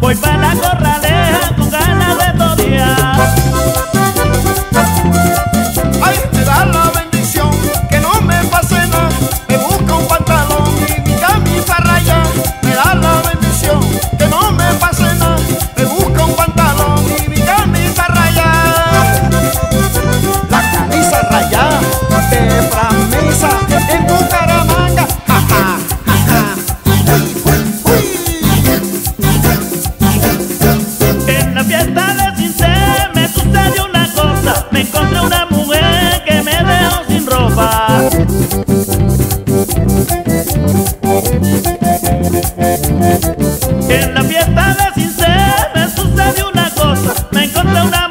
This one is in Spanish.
voy para. me encontré una